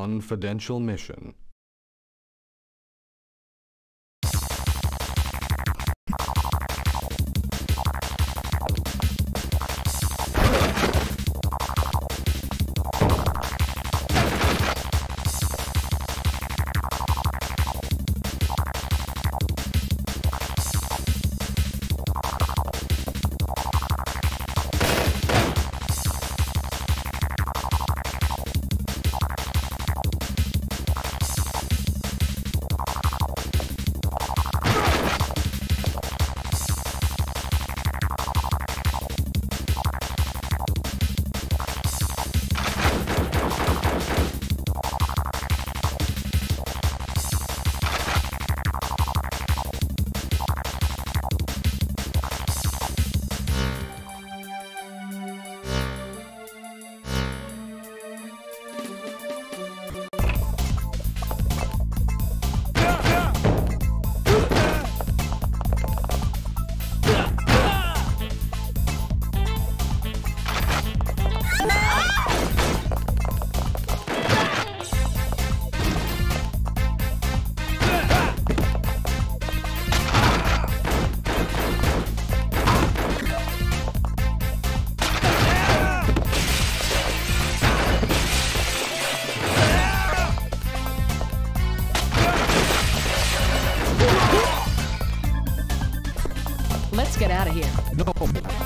Confidential mission.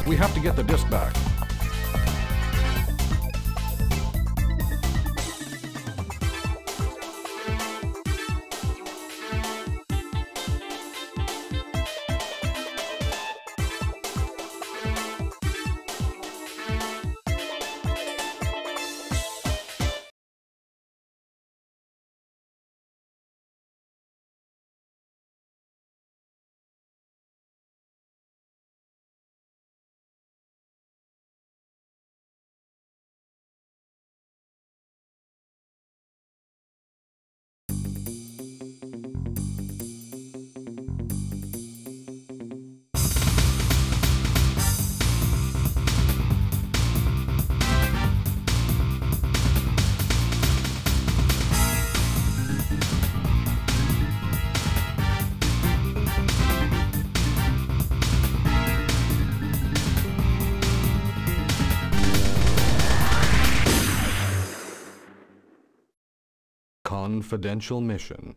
We have to get the disc back. Confidential mission.